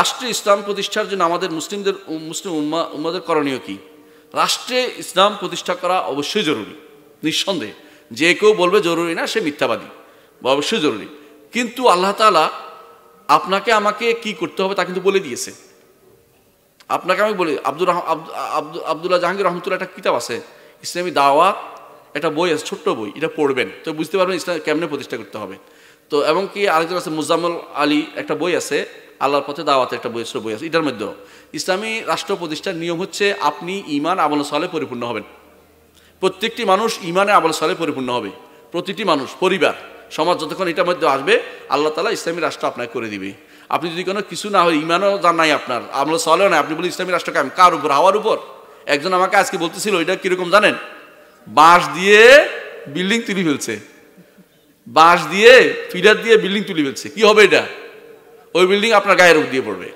রাষ্ট্রে ইসলাম প্রতিষ্ঠার জন্য আমাদের মুসলিমদের মুসলিম উম্মা, উম্মাদের করণীয় কি? রাষ্ট্রে ইসলাম প্রতিষ্ঠা করা অবশ্যই জরুরি, নিঃসন্দেহে। যে কেউ বলবে জরুরি না, সে মিথ্যাবাদী, বা অবশ্যই জরুরি। কিন্তু আল্লাহ তাআলা আপনাকে আমাকে কি করতে হবে তা কিন্তু বলে দিয়েছে। আপনাকে আমি বলি, আব্দুর রহ- আব্দু- আব্দু- জাহাঙ্গীর রহমতুল্লাহ একটা কিতাব আছে, ইসলামী দাওয়াত একটা বই আছে, ছোট্ট বই, এটা পড়বেন। তো বুঝতে পারবেন ইসলাম কেমনে প্রতিষ্ঠা করতে হবে। তো, এবং কি আরেকজন আছে, মুজাম্মল আলী একটা বই আছে আল্লাহর পথে দাওয়াতে একটা বই বই আছে। এটার মধ্যেও। ইসলামী রাষ্ট্র প্রতিষ্ঠার নিয়ম হচ্ছে আপনি ইমান আমল সালে পরিপূর্ণ হবেন। প্রত্যেকটি মানুষ ইমানে আমল সালে পরিপূর্ণ হবে। প্রতিটি মানুষ, পরিবার, সমাজ যতক্ষণ এটার মধ্যে আসবে, আল্লাহ তালা ইসলামী রাষ্ট্র আপনাকে করে দিবে। আপনি যদি কোনো কিছু না হয় ইমানও জান নাই আপনার, আমল সালেও নাই, আপনি বলি ইসলামী রাষ্ট্র কায়েম। কার উপর? হাওয়ার উপর। একজন আমাকে আজকে বলতেছিল, এটা কীরকম জানেন? বাঁশ দিয়ে বিল্ডিং তুলি ফেলছে। বাঁশ দিয়ে ফিডার দিয়ে বিল্ডিং তুলি ফেলছে। কি হবে এটা? ওই বিল্ডিং আপনার গায়ের উপর দিয়ে পড়বে।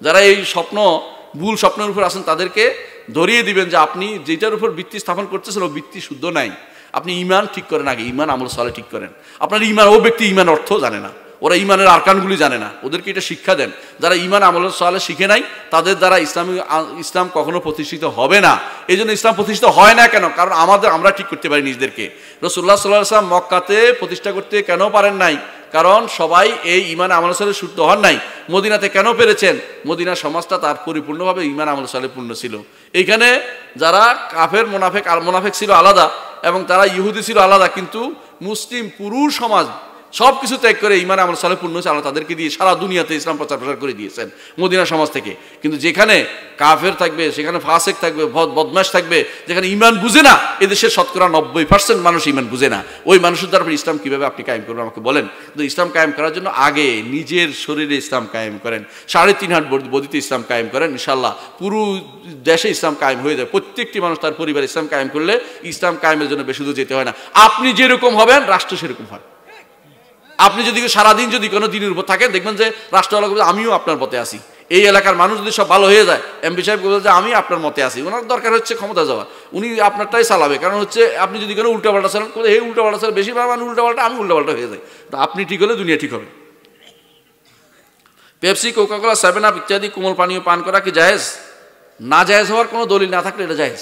যারা এই স্বপ্ন, ভুল স্বপ্নের উপর আছেন, তাদেরকে ধরিয়ে দিবেন যে আপনি যেটার উপর বৃত্তি স্থাপন করতেছেন, ও বৃত্তি শুদ্ধ নাই। আপনি ইমান ঠিক করেন আগে, ইমান আমল সালে ঠিক করেন। আপনার ইমান, ও ব্যক্তি ইমান অর্থ জানে না। ওরা ইমানের আরকানগুলি জানে না। ওদেরকে এটা শিক্ষা দেন। যারা ইমান আমল সালে শিখে নাই, তাদের দ্বারা ইসলামী, ইসলাম কখনো প্রতিষ্ঠিত হবে না। এই জন্য ইসলাম প্রতিষ্ঠিত হয় না কেন? কারণ আমাদের, আমরা ঠিক করতে পারি নিজেদেরকে। রসুল্লাহ সাল্লাহ সাল্লাম মক্কাতে প্রতিষ্ঠা করতে কেন পারেন নাই? কারণ সবাই এই ইমান আমল সালে শুদ্ধ হন নাই। মদিনাতে কেন পেরেছেন? মদিনা সমাজটা তার পরিপূর্ণভাবে ইমান আমল সালে পূর্ণ ছিল। এইখানে যারা কাফের, মোনাফেক, আর মোনাফেক ছিল আলাদা এবং তারা ইহুদি ছিল আলাদা, কিন্তু মুসলিম পুরুষ সমাজ সব কিছু ত্যাগ করে ইমান আমল সালে পূর্ণ হয়েছে, আল্লাহ তাদেরকে দিয়ে সারা দুনিয়াতে ইসলাম প্রচার প্রসার করে দিয়েছেন, মদিনা সমাজ থেকে। কিন্তু যেখানে কাফের থাকবে, সেখানে ফাসেক থাকবে, বদ- বদমাশ থাকবে, যেখানে ইমান বুঝে না, এদেশের শতকরা নব্বই পার্সেন্ট মানুষ ইমান বুঝে না। ওই মানুষের দ্বারা ইসলাম কীভাবে আপনি কায়েম করবেন? আমাকে বলেন। তো ইসলাম কায়েম করার জন্য আগে নিজের শরীরে ইসলাম কায়েম করেন। সাড়ে তিন হাট বদ- বদিতে ইসলাম কায়েম করেন ইনশাল্লাহ পুরো দেশে ইসলাম কায়েম হয়ে যায়। প্রত্যেকটি মানুষ তার পরিবার ইসলাম কায়েম করলে ইসলাম কায়েমের জন্য বেশি দূর যেতে হয় না। আপনি যেরকম হবেন, রাষ্ট্র সেরকম হয়। আপনি যদি সারাদিন যদি কোনো দিনের উপর থাকেন দেখবেন যে বলবে, আমিও আপনার মতে আসি এই এলাকার মানুষ যদি সব ভালো হয়ে যায় এমপি সাহেব বলবে যে আমি আপনার মতে আসি ওনার দরকার হচ্ছে ক্ষমতা যাওয়া উনি আপনারটাই চালাবে। কারণ হচ্ছে আপনি যদি কোনো উল্টাপাল্টা চালান বলে, এই উল্টাপাল্টা চালান বেশিরভাগ মানুষ উল্টাপাল্টা আমি উল্টাপাল্টা হয়ে যাই। তো আপনি ঠিক হলে দুনিয়া ঠিক হবে। পেপসি কোকাকোলা সেভেন আপ ইত্যাদি কোমল পানীয় পান করা কি জায়েজ? না জায়েজ হওয়ার কোনো দলিল না থাকলে এটা জায়েজ।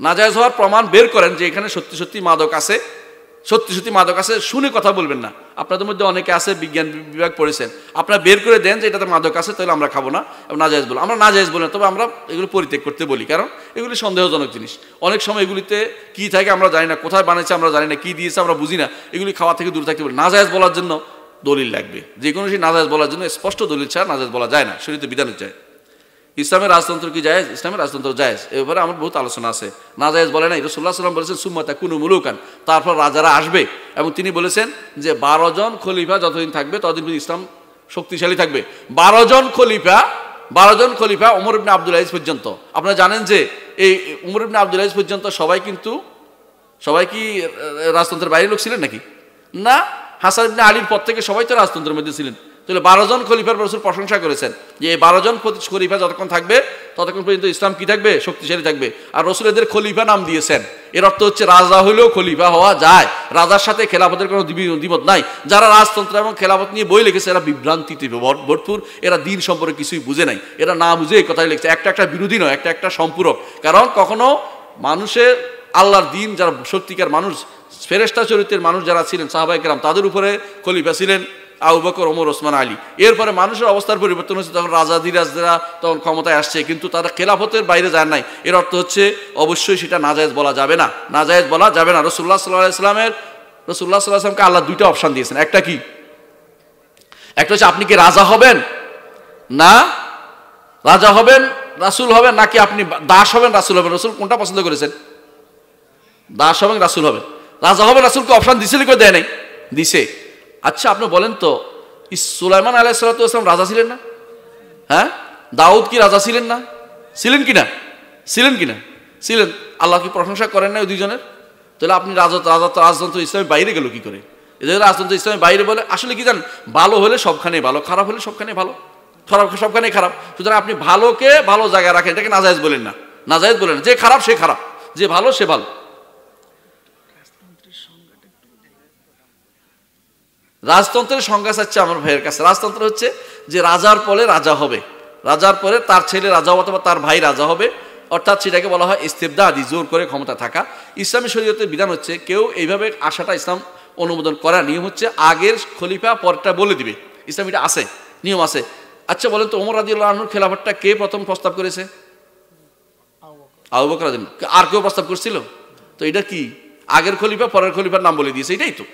না জায়েজ হওয়ার প্রমাণ বের করেন যে এখানে সত্যি সত্যি মাদক আছে। সত্যি সত্যি মাদক আছে, শুনে কথা বলবেন না। আপনাদের মধ্যে অনেকে আছে, বিজ্ঞান বিভাগ পড়েছেন আপনারা বের করে দেন যে এটাতে মাদক আছে, তাহলে আমরা খাব না, এবং না জায়েজ বলো আমরা না জায়েজ বলি না, তবে আমরা এগুলো পরিত্যাগ করতে বলি, কারণ এগুলি সন্দেহজনক জিনিস। অনেক সময় এগুলিতে কি থাকে আমরা জানি না, কোথায় বানিয়েছে আমরা জানি না, কি দিয়েছে আমরা বুঝি না। এগুলি খাওয়া থেকে দূরে থাকতে বলি। না জায়েজ বলার জন্য দলিল লাগবে। যে কোনো সেই নাজায়েজ বলার জন্য স্পষ্ট দলিল ছাড়া নাজায়েজ বলা যায় না শরীরে বিধানের চায় ইসলামের রাজতন্ত্র কি জায়েজ? ইসলামের রাজতন্ত্র জায়েজ। এ ব্যাপারে আমার বহুত আলোচনা আছে। না জায়েজ বলে নাই। রসুল্লাহ সাল্লাম বলেছেন সুম্মাতা কুনু মুলুকান। তারপর রাজারা আসবে এবং তিনি বলেছেন যে, বারো জন খলিফা যতদিন থাকবে, ততদিন ইসলাম শক্তিশালী থাকবে। বারো জন খলিফা, বারো জন খলিফা উমর ইবনে আব্দুল আজিজ পর্যন্ত। আপনারা জানেন যে, এই উমর ইবনে আব্দুল আজিজ পর্যন্ত সবাই কিন্তু, সবাই কি রাজতন্ত্রের বাইরে লোক ছিলেন নাকি? না? হাসান ইবনে আলীর পর থেকে সবাই তো রাজতন্ত্রের মধ্যে ছিলেন। তাহলে বারো জন খলিফার রসুল প্রশংসা করেছেন যে এই বারো জন খলিফা যতক্ষণ থাকবে, ততক্ষণ পর্যন্ত ইসলাম কি থাকবে? শক্তিশালী থাকবে। আর রসুল এদের খলিফা নাম দিয়েছেন। এর অর্থ হচ্ছে রাজা হলেও খলিফা হওয়া যায়। রাজার সাথে খেলাফতের কোনো দিবি- দ্বিমত নাই। যারা রাজতন্ত্র এবং খেলাফত নিয়ে বই লিখেছে, এরা বিভ্রান্তিতে ভরপুর। এরা দিন সম্পর্কে কিছুই বুঝে নাই। এরা না বুঝে এই কথাই লিখছে। একটা একটা বিরোধী নয়, একটা একটা সম্পূরক। কারণ কখনো মানুষের আল্লাহর দিন, যারা সত্যিকার মানুষ ফেরেস্তা চরিত্রের মানুষ যারা ছিলেন সাহাবাইকেরাম তাদের উপরে খলিফা ছিলেন। আবু বকর, ওমর, ওসমান, আলী। এরপরে মানুষের অবস্থার পরিবর্তন হচ্ছে তখন রাজা ধীরাজরা তখন ক্ষমতায় আসছে, কিন্তু তারা খেলাফতের বাইরে যায় নাই। এর অর্থ হচ্ছে, অবশ্যই সেটা নাজায়েজ বলা যাবে না। নাজায়েজ বলা যাবে না। রসুল্লাহ সাল্লাহ ইসলামের রসুল্লাহ সাল্লাহ আসলামকে আল্লাহ দুইটা অপশান দিয়েছেন। একটা কি? একটা হচ্ছে, আপনি কি রাজা হবেন? না? রাজা হবেন, রাসুল হবেন, নাকি আপনি দাস হবেন, রাসুল হবেন? রসুল কোনটা পছন্দ করেছেন? দাস হবেন, রাসুল হবেন। রাজা হবেন, রাসুলকে অপশান দিছিল কেউ দেয় নাই। দিছে। আচ্ছা আপনি বলেন তো সুলাইমান আলাইসালাম রাজা ছিলেন না? হ্যাঁ? দাউদ কি রাজা ছিলেন না? ছিলেন কি না ছিলেন কি না ছিলেন। আল্লাহ কি প্রশংসা করেন না ওই দুইজনের? তাহলে আপনি রাজা রাজা রাজতন্ত্র ইসলামের বাইরে গেল কি করে? এদের রাজতন্ত্র ইসলামের বাইরে বলে, আসলে কি জানেন, ভালো হলে সবখানে ভালো, খারাপ হলে সবখানে ভালো। খারাপ, সবখানে খারাপ। সুতরাং আপনি ভালোকে ভালো জায়গায় রাখেন, এটাকে নাজায়েজ বলেন না। নাজায়েজ বলেন যে খারাপ সে খারাপ, যে ভালো সে ভালো। রাজতন্ত্রের সংজ্ঞা চাচ্ছে আমার ভাইয়ের কাছে। রাজতন্ত্র হচ্ছে যে রাজার পরে রাজা হবে। রাজার পরে তার ছেলে রাজা অথবা তার ভাই রাজা হবে। অর্থাৎ সেটাকে বলা হয় ইস্তেবদা আদি জোর করে ক্ষমতা থাকা। ইসলামী শরীয়তের বিধান হচ্ছে কেউ এইভাবে আশাটা ইসলাম অনুমোদন করা। নিয়ম হচ্ছে আগের খলিফা পরটা বলে দিবে। ইসলাম এটা আছে, নিয়ম আছে। আচ্ছা বলেন তো ওমর রাজিউল্লাহ আহনুর খেলাফতটা কে প্রথম প্রস্তাব করেছে? আর কেউ প্রস্তাব করছিল? তো এটা কি? আগের খলিফা পরের খলিফার নাম বলে দিয়েছে, এটাই তো।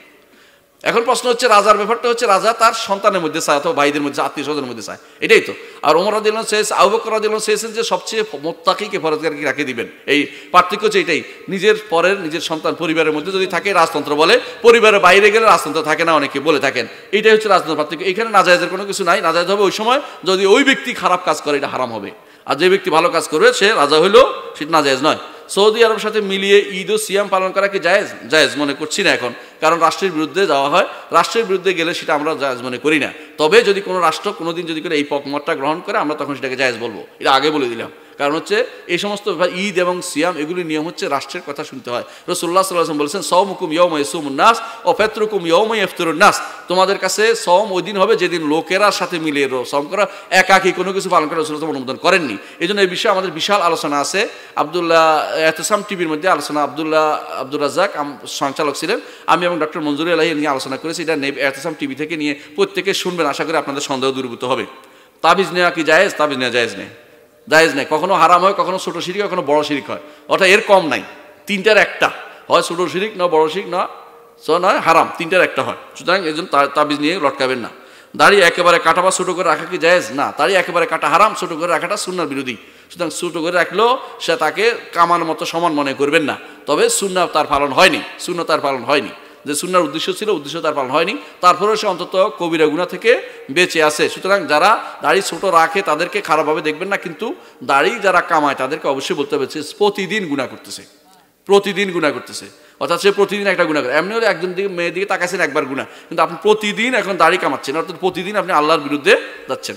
এখন প্রশ্ন হচ্ছে, রাজার ব্যাপারটা হচ্ছে, রাজা তার সন্তানের মধ্যে চায় অথবা ভাইদের মধ্যে আত্মীয় স্বজনের মধ্যে চায়। এটাই তো। আর ওমর রাদিল্লাহ শেষ আবুবকর রাদিল্লাহ চেয়েছেন যে সবচেয়ে মোত্তাকিকে ফরজগারকে রাখে দিবেন। এই পার্থক্য হচ্ছে এটাই। নিজের পরের, নিজের সন্তান পরিবারের মধ্যে যদি থাকে, রাজতন্ত্র বলে, পরিবারের বাইরে গেলে রাজতন্ত্র থাকে না, অনেকে বলে থাকেন। এটাই হচ্ছে রাজতন্ত্র পার্থক্য। এখানে নাজায়জের কোনো কিছু নাই। নাজায়জ হবে ওই সময় যদি ওই ব্যক্তি খারাপ কাজ করে, এটা হারাম হবে। আর যে ব্যক্তি ভালো কাজ করবে, সে রাজা হইলেও সেটা নাজায়জ নয়। সৌদি আরবের সাথে মিলিয়ে ঈদ ও সিয়াম পালন করা কি জায়েজ? জায়েজ, মনে করছি না এখন। কারণ রাষ্ট্রের বিরুদ্ধে যাওয়া হয়, রাষ্ট্রের বিরুদ্ধে গেলে সেটা আমরা জায়জ মনে করি না। তবে যদি কোনো রাষ্ট্র কোনোদিন যদি করে এই পকমতটা গ্রহণ করে, আমরা তখন সেটাকে জায়জ বলব। এটা আগে বলে দিলাম। কারণ হচ্ছে এই সমস্ত ঈদ এবং সিয়াম এগুলির নিয়ম হচ্ছে রাষ্ট্রের কথা শুনতে হয়। রসুল্লাহ সাল্লাম বলেছেন সৌমুকুম ইয়ময় নাস, ও ফেতরুকুম ইয়ময় নাস। তোমাদের কাছে সম ওই দিন হবে যেদিন লোকেরা সাথে মিলিয়ে সম করা, একাকি কোনো কিছু পালন করা রসুল্লাহ অনুমোদন করেননি। এই জন্য এই বিষয়ে আমাদের বিশাল আলোচনা আছে। আবদুল্লাহ, এহতসাম টিভির মধ্যে আলোচনা আবদুল্লাহ আব্দুল রাজাক সঞ্চালক ছিলেন। আমি এবং ডক্টর মঞ্জুর আলাহি নিয়ে আলোচনা করেছি, এটা নেব এহতসাম টিভি থেকে নিয়ে প্রত্যেকে শুনবেন, আশা করি আপনাদের সন্দেহ দূরীভূত হবে। তাবিজ নেওয়া কি জায়েজ? তাবিজ নেওয়া জায়েজ নেই। জায়েজ নেই। কখনো হারাম হয়, কখনো ছোট শিরিক, কখনো বড় শিরিক হয়। অর্থাৎ এর কম নাই। তিনটার একটা। হয় ছোট শিরিক, না বড় শিরিক, না সো নয় হারাম। তিনটার একটা হয়। সুতরাং এই জন্য তাবিজ নিয়ে লটকাবেন না। দাড়ি একেবারে কাটা বা ছোটো করে রাখা কি জায়েজ? না। দাড়ি একেবারে কাটা হারাম, ছোটো করে রাখাটা সুন্নার বিরোধী। সুতরাং ছোটো করে রাখলেও সে তাকে কামার মতো সমান মনে করবেন না। তবে সুন্না তার পালন হয়নি। শূন্য তার পালন হয়নি। যে সুন্নার উদ্দেশ্য ছিল, উদ্দেশ্য তার পালন হয়নি। তারপরেও সে অন্তত কবিরা গুণা থেকে বেঁচে আছে। সুতরাং যারা দাড়ি ছোট রাখে, তাদেরকে খারাপভাবে দেখবেন না, কিন্তু দাড়ি যারা কামায়, তাদেরকে অবশ্যই বলতে হবে প্রতিদিন গুণা করতেছে। প্রতিদিন গুণা করতেছে। অর্থাৎ সে প্রতিদিন একটা গুণা করে। এমনি হলে একজন দিকে মেয়ের দিকে তাকাইছেন একবার গুণা কিন্তু আপনি প্রতিদিন এখন দাড়ি কামাচ্ছেন, অর্থাৎ প্রতিদিন আপনি আল্লাহর বিরুদ্ধে যাচ্ছেন।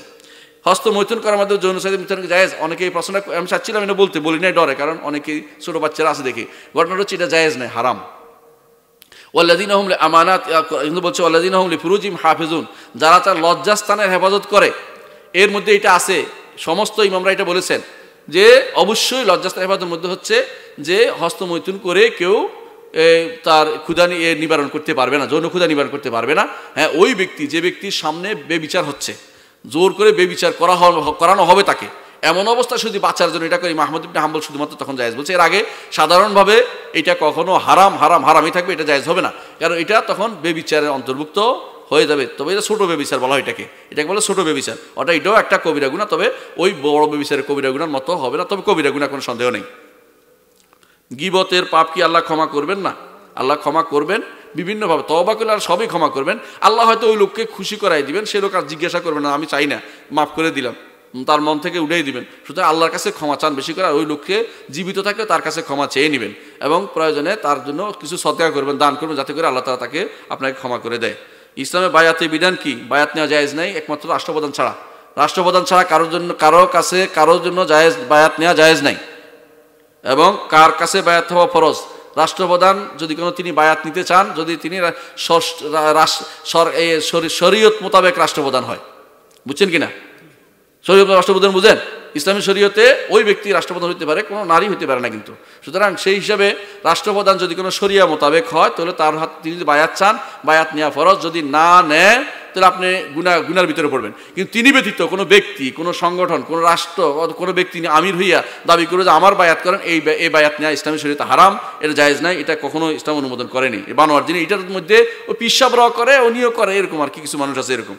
হস্ত মৈথুন করার মাধ্যমে যৌন সাথে মিথুন জায়েজ। অনেকে এই প্রশ্নটা আমি চাচ্ছিলাম এটা বলতে, বলি নাই, ডরে। কারণ অনেকেই ছোটো বাচ্চারা আছে দেখি। ঘটনাটা হচ্ছে এটা জায়েজ নেই হারাম। ওয়াল্লাদিন আহমলে আমানাত কিন্তু বলছে ওয়াল্লাদিন আহমলে ফিরুজিম হাফিজুন। যারা তার লজ্জাস্থানের হেফাজত করে, এর মধ্যে এটা আছে, সমস্ত ইমামরা এটা বলেছেন, যে অবশ্যই লজ্জাস্থান হেফাজতের মধ্যে হচ্ছে যে হস্তমৈথুন করে কেউ তার ক্ষুদা নিবারণ করতে পারবে না, যৌন ক্ষুদা নিবারণ করতে পারবে না। হ্যাঁ ওই ব্যক্তি, যে ব্যক্তির সামনে বেবিচার হচ্ছে, জোর করে বেবিচার করা করানো হবে তাকে। এমন অবস্থা শুধু বাচ্চার জন্য, এটা করি মাহমুদ ইবনে হাম্বল শুধুমাত্র তখন জায়েজ বলছে। এর আগে সাধারণভাবে এটা কখনো হারাম হারাম, হারামই থাকবে, এটা জায়েজ হবে না। কারণ এটা তখন বেবিচারের অন্তর্ভুক্ত হয়ে যাবে। তবে এটা ছোটো বেবিচার বলা হয় এটাকে। এটাকে বলে ছোট বেবিচার। ওটা এটাও একটা কবিরা গুণা, তবে ওই বড় বেবিচারের কবিরা গুণার মতো হবে না। তবে কবিরা গুণা কোনো সন্দেহ নেই। গিবতের পাপ কি আল্লাহ ক্ষমা করবেন না? আল্লাহ ক্ষমা করবেন বিভিন্নভাবে। তবা করলে আর সবই ক্ষমা করবেন। আল্লাহ হয়তো ওই লোককে খুশি করাই দিবেন, সে লোক আর জিজ্ঞাসা করবেন না, আমি চাই না, মাফ করে দিলাম। তার মন থেকে উঠেই দিবেন। সুতরাং আল্লাহর কাছে ক্ষমা চান বেশি করে ওই লোককে জীবিত থাকলে তার কাছে ক্ষমা চেয়ে নেবেন এবং প্রয়োজনে তার জন্য কিছু সৎকার করবেন, দান করবেন, যাতে করে আল্লাহ তালা তাকে আপনাকে ক্ষমা করে দেয়। ইসলামে বায়াতের বিধান কি? বায়াত নেওয়া জায়েজ নাই, একমাত্র রাষ্ট্রপ্রধান ছাড়া। রাষ্ট্রপ্রধান ছাড়া কারোর জন্য, কারও কাছে, কারোর জন্য জায়েজ, বায়াত নেওয়া জায়েজ নাই। এবং কার কাছে বায়াত হওয়া ফরজ? রাষ্ট্রপ্রধান যদি কোনো তিনি বায়াত নিতে চান, যদি তিনি শরীয়ত মোতাবেক রাষ্ট্রপ্রধান হয়। বুঝছেন কিনা? শরীয়ত রাষ্ট্রপ্রধান বুঝেন, ইসলামী শরীয়তে ওই ব্যক্তি রাষ্ট্রপ্রধান হতে পারে, কোনো নারী হতে পারে না কিন্তু। সুতরাং সেই হিসাবে রাষ্ট্রপ্রধান যদি কোনো শরিয়া মোতাবেক হয়, তাহলে তার হাত, তিনি যদি বায়াত চান, বায়াত নেওয়া ফরজ, যদি না নেয়, তাহলে আপনি গুনা গুনার ভিতরে পড়বেন। কিন্তু তিনি ব্যতীত কোনো ব্যক্তি, কোনো সংগঠন, কোনো রাষ্ট্র, কোনো ব্যক্তি আমির হইয়া দাবি করে যে আমার বায়াত করেন, এই এই বায়াত নেওয়া ইসলামী শরীয়তে হারাম, এটা জায়েজ নাই, এটা কখনো ইসলাম অনুমোদন করেনি। বানোয়ার যিনি এটার মধ্যে ও পিসাবরাহ করে, উনিও করে, এরকম আর কি, কিছু মানুষ আছে এরকম।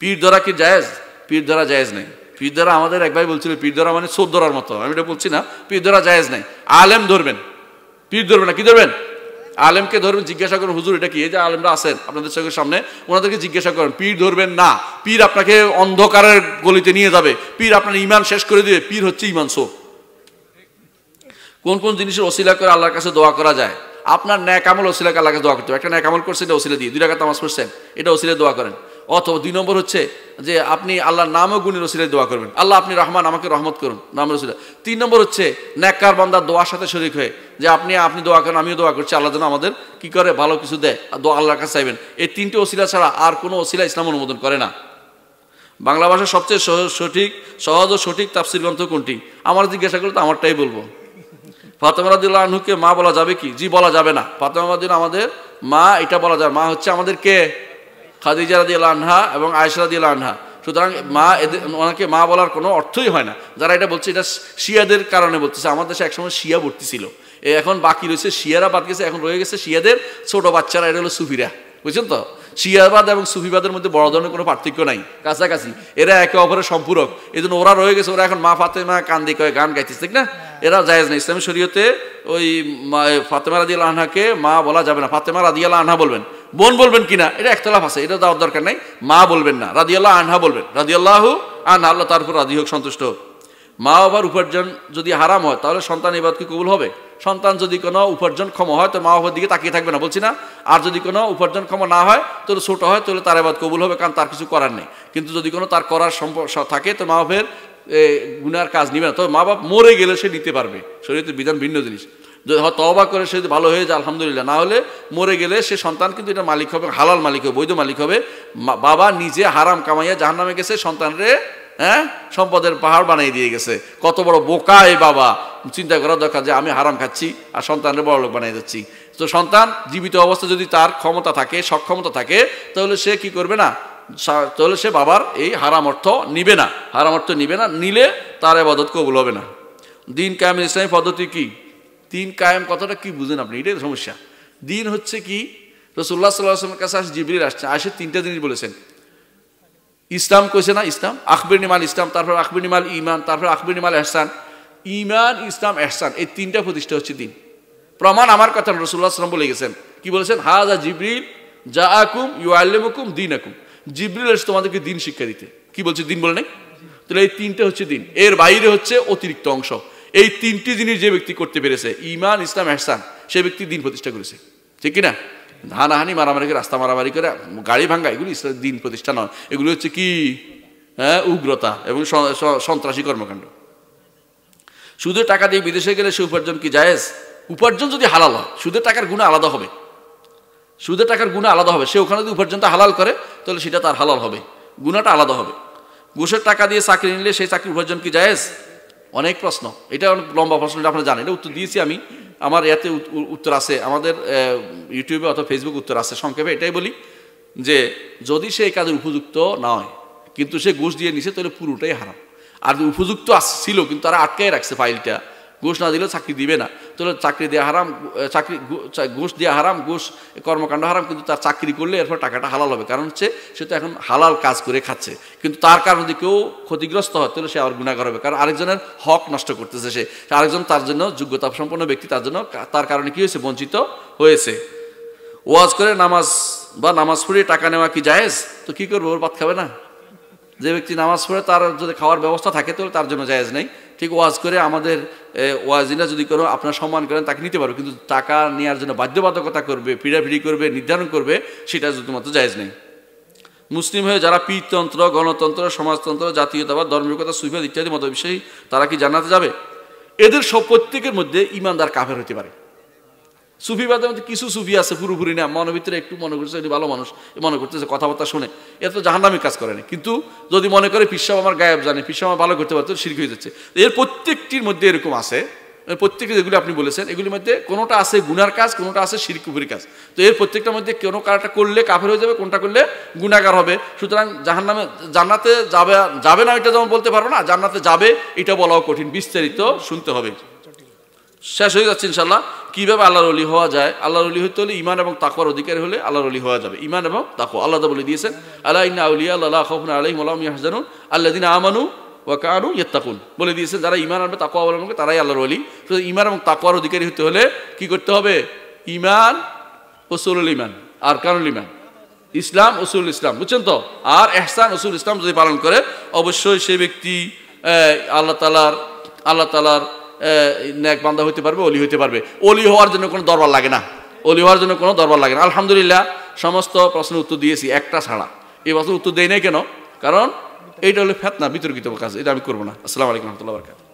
পীর ধরা কি জায়েজ? পীর ধরা জায়েজ নেই। পীর ধরা আমাদের এক ভাই বলছিল, পীর ধরা মানে সোদ ধরার মতো। আমি এটা বলছি না, পীর ধরা জায়েজ নেই। আলেম ধরবেন। পীর ধরবেন না, কি ধরবেন? আলেমকে ধরবেন, জিজ্ঞাসা করুন হুজুর, এটা কি? এই যে আলেমরা আছেন আপনাদের চোখের সামনে, ওনাদেরকে জিজ্ঞাসা করেন, পীর ধরবেন না? পীর আপনাকে অন্ধকারের গলিতে নিয়ে যাবে। পীর আপনার ইমান শেষ করে দিবে। পীর হচ্ছে ইমান সো কোন কোন জিনিসের ওসিলা করে আল্লাহর কাছে দোয়া করা যায়? আপনার ন্যাক আমল ওসিলাকে আল্লাহর কাছে দোয়া করতে হবে। একটা ন্যাক আমল করছেন এটা ওসিলা দিয়ে। দুই টাকা তামাজ করছেন এটা ওসিলে দোয়া করেন। অথবা দুই নম্বর হচ্ছে যে আপনি আল্লাহর নাম ও গুণের রসিলায় দোয়া করবেন। আল্লাহ আপনি রহমান, আমাকে রহমত করুন, নাম রসিলা। তিন নম্বর হচ্ছে ন্যাক্কার বান্দার দোয়ার সাথে শরিক হয়ে, যে আপনি আপনি দোয়া করেন, আমিও দোয়া করছি, আল্লাহ যেন আমাদের কি করে? ভালো কিছু দেয় দোয়া আল্লাহর কাছে চাইবেন। এই তিনটে ওসিলা ছাড়া আর কোনো ওসিলা ইসলাম অনুমোদন করে না। বাংলা ভাষার সবচেয়ে সঠিক, সহজ ও সঠিক তাফসির গ্রন্থ কোনটি? আমার জিজ্ঞাসা করলে তো আমারটাই বলব। ফাতেমা রাদিউল্লাহ আনহুকে মা বলা যাবে কি? জি, বলা যাবে না। ফাতেমা রাদিউল আমাদের মা, এটা বলা যায় মা হচ্ছে আমাদের কে? খাদিজা রাদিউল্লাহ আনহা এবং আয়েশা রাদিউল্লাহ আনহা। সুতরাং মা এদের, ওনাকে মা বলার কোনো অর্থই হয় না। যারা এটা বলছে, এটা শিয়াদের কারণে বলতেছে। আমার দেশে একসময় শিয়া ভর্তি ছিল। এখন বাকি রয়েছে, শিয়ারা বাদ গেছে, এখন রয়ে গেছে শিয়াদের ছোট বাচ্চারা এটা হলো সুফিরা। বুঝছেন তো? শিয়াবাদ এবং সুফিবাদের মধ্যে বড় ধরনের কোনো পার্থক্য নাই। কাছাকাছি। এরা একে অপরের সম্পূরক। এই জন্য ওরা রয়ে গেছে, ওরা এখন মা ফাতেমা কান্দি কয়ে গান গাইতেছে, ঠিক না? এরা জায়েজ না ইসলামী শরীয়তে ওই ফাতেমা রাদিয়াল আনহাকে মা বলা যাবে না। ফাতেমা রাদিয়াল আনহা বলবেন। বোন বলবেন কিনা? এটা একতলাফ আছে, এটা দেওয়ার দরকার নাই। মা বলবেন না। রাদিয়াল্লাহ আনহা বলবেন। রাদিয়াল্লাহু আনহা, আল্লাহ তার উপর রাজি হোক, সন্তুষ্ট হোক। মা বাবার উপার্জন যদি হারাম হয়, তাহলে সন্তান এবার কি কবুল হবে? সন্তান যদি কোনো উপার্জন ক্ষম হয়, তো মা বাবার দিকে তাকিয়ে থাকবে না, বলছি না? আর যদি কোনো উপার্জন ক্ষম না হয় তাহলে ছোট হয়, তাহলে তার এবার কবুল হবে, কারণ তার কিছু করার নেই। কিন্তু যদি কোনো তার করার সম্প- স- থাকে, তো মা বাপের গুনার কাজ নিবে না। তবে মা বাপ মরে গেলে সে নিতে পারবে। শরীরের বিধান ভিন্ন জিনিস। যদি হয় তবা করে সে যদি ভালো হয়ে যায়, আলহামদুলিল্লাহ। না হলে মরে গেলে সে সন্তান কিন্তু এটা মালিক হবে, হালাল মালিক হবে, বৈধ মালিক হবে। বাবা নিজে হারাম কামাইয়া জাহান নামে গেছে, সন্তানরে হ্যাঁ সম্পদের পাহাড় বানিয়ে দিয়ে গেছে। কত বড় বোকা এই বাবা। চিন্তা করা দরকার যে আমি হারাম খাচ্ছি আর সন্তানের বড় লোক বানিয়ে যাচ্ছি তো সন্তান জীবিত অবস্থা যদি তার ক্ষমতা থাকে, সক্ষমতা থাকে, তাহলে সে কি করবে না? তাহলে সে বাবার এই হারাম অর্থ নিবে না। হারাম অর্থ নিবে না, নিলে তার এবাদত কবুল হবে না। দিন কায়েম ইসলামী পদ্ধতি কি? দিন কায়েম কথাটা কি বুঝেন আপনি? এটাই সমস্যা। দিন হচ্ছে কি রসুল্লাহ সাল্লাহ আসলামের কাছে আসে জিবরিল আসছে, আসে তিনটা জিনিস বলেছেন। ইসলাম কইছে না? ইসলাম আকবর নিমাল ইসলাম, তারপর আকবর নিমাল ইমান তারপর আকবর নিমাল এহসান। ইমান ইসলাম, এহসান, এই তিনটা প্রতিষ্ঠা হচ্ছে দিন। প্রমাণ আমার কথা রসুল্লাহ সাল্লাম বলে গেছেন। কি বলেছেন? হাজা জিবরিল যা আকুম ইউ আল্লেমুকুম দিন আকুম জিবরিল এসে তোমাদেরকে দিন শিক্ষা দিতে। কি বলছে দিন বলে নাই? তাহলে এই তিনটে হচ্ছে দিন। এর বাইরে হচ্ছে অতিরিক্ত অংশ। এই তিনটি জিনিস যে ব্যক্তি করতে পেরেছে ইমান ইসলাম এহসান সে ব্যক্তি দিন প্রতিষ্ঠা করেছে। ঠিক কি না হানাহানি, মারামারি করে, রাস্তা মারামারি করে, গাড়ি ভাঙ্গা, এগুলি ইসলাম দিন প্রতিষ্ঠা নয়। এগুলি হচ্ছে কি? হ্যাঁ উগ্রতা এবং সন্ত্রাসী কর্মকাণ্ড। সুদের টাকা দিয়ে বিদেশে গেলে সে উপার্জন কি জায়েজ? উপার্জন যদি হালাল হয় সুদের টাকার গুণা আলাদা হবে। সুদের টাকার গুণা আলাদা হবে। সে ওখানে যদি উপার্জনটা হালাল করে, তাহলে সেটা তার হালাল হবে। গুণাটা আলাদা হবে। ঘুষের টাকা দিয়ে চাকরি নিলে সেই চাকরির উপার্জন কি জায়েজ? অনেক প্রশ্ন। এটা অনেক লম্বা প্রশ্ন, এটা আপনারা জানেন। এটা উত্তর দিয়েছি আমি। আমার ইয়াতে উত্তর আছে। আমাদের ইউটিউবে অথবা ফেসবুক উত্তর আছে। সংক্ষেপে এটাই বলি যে, যদি সে কাজে উপযুক্ত নয়, কিন্তু সে ঘুষ দিয়ে নিছে, তাহলে পুরোটাই হারাম। আর উপযুক্ত আসছিল কিন্তু তারা আটকাই রাখছে ফাইলটা ঘুষ না দিলে চাকরি দিবে না। তাহলে চাকরি দেওয়া হারাম চাকরি ঘুষ দেওয়া হারাম, ঘুষ, কর্মকাণ্ড হারাম, কিন্তু তার চাকরি করলে এরপর টাকাটা হালাল হবে। কারণ হচ্ছে, সে তো এখন হালাল কাজ করে খাচ্ছে। কিন্তু তার কারণে যদি কেউ ক্ষতিগ্রস্ত হয়, তাহলে সে আবার গুণাগার হবে। কারণ আরেকজনের হক নষ্ট করতেছে সে। আরেকজন তার জন্য যোগ্যতা সম্পন্ন ব্যক্তি, তার জন্য তার কারণে কি হয়েছে? বঞ্চিত হয়েছে। ওয়াজ করে নামাজ বা নামাজ পড়িয়ে টাকা নেওয়া কি জায়েজ? তো কি করব? ওর ভাত খাবে না। যে ব্যক্তি নামাজ পড়ে, তার যদি খাওয়ার ব্যবস্থা থাকে, তাহলে তার জন্য জায়েজ নেই। ঠিক ওয়াজ করে আমাদের ওয়াজিনা যদি কোনো আপনার সম্মান করেন, তাকে নিতে পারবে। কিন্তু টাকা নেওয়ার জন্য বাধ্যবাধকতা করবে, পিড়াপিড়ি করবে, নির্ধারণ করবে, সেটা শুধুমাত্র জায়জ নেই। মুসলিম হয়ে যারা পীরতন্ত্র, গণতন্ত্র, সমাজতন্ত্র, জাতীয়তাবাদ, ধর্মীয়তা, সুফিয়াদ ইত্যাদি মতো বিষয়ে তারা কি জানাতে যাবে? এদের সব প্রত্যেকের মধ্যে ইমানদার কাফের হতে পারে। সুফিবাদের মধ্যে কিছু সুফি আছে পুরোপুরি না, মনের ভিতরে একটু মনে করছে, এটি ভালো মানুষ মনে করতেছে, কথাবার্তা শুনে। এত তো জাহান্নামি কাজ করে না। কিন্তু যদি মনে করে পিসাব আমার গায়েব জানে পিসাব আমার ভালো করতে পারতো শিরক হয়ে যাচ্ছে। এর প্রত্যেকটির মধ্যে এরকম আছে, এর প্রত্যেকটি যেগুলি আপনি বলেছেন, এগুলির মধ্যে কোনোটা আছে গুনার কাজ, কোনোটা আছে শিরকুপুরি কাজ। তো এর প্রত্যেকটার মধ্যে কোনো কারটা করলে কাফের হয়ে যাবে, কোনটা করলে গুণাগার হবে? সুতরাং জাহান্নামে, জান্নাতে যাবে যাবে না, এটা যেমন বলতে পারব না, জান্নাতে যাবে, এটা বলাও কঠিন, বিস্তারিত শুনতে হবে। শেষ হয়ে যাচ্ছে ইনশাল্লাহ কীভাবে আল্লাহর অলি হওয়া যায়? আল্লাহর অলি হতে হলে ইমান এবং তাকওয়ার অধিকারী হলে আল্লাহর অলি হওয়া যাবে। ইমান এবং তাকওয়া, আল্লাহ তো বলে দিয়েছেন আল্লাহ ইন্না আউলিয়া আল্লাহ খফুন আলাইহিম আলাম ইয়াহজানুন। আল্লাদিন আমানু ওয়া কানু ইয়াত্তাকুন। বলে দিয়েছেন, যারা ইমান আনবে, তাকওয়া অবলম্বন করবে তারাই আল্লাহর অলি শুধু ইমান এবং তাকওয়ার অধিকারী হতে হলে কি করতে হবে? ইমান ওসুল ইমান আর কানুল ইমান ইসলাম উসুল ইসলাম। বুঝছেন তো? আর এহসান উসুল ইসলাম যদি পালন করে, অবশ্যই সে ব্যক্তি আল্লাহ তালার আল্লাহ তালার ন্যাক বান্দা হইতে পারবে অলি হইতে পারবে। অলি হওয়ার জন্য কোনো দরবার লাগে না। অলি হওয়ার জন্য কোনো দরবার লাগে না। আলহামদুলিল্লাহ, সমস্ত প্রশ্নের উত্তর দিয়েছি, একটা ছাড়া। এই প্রশ্নের উত্তর দেয় নাই কেন? কারণ এইটা হলো ফেতনা, বিতর্কিত কাজ, এটা আমি করব না। আসসালামু আলাইকুম রহমতুল্লাহ বরকাত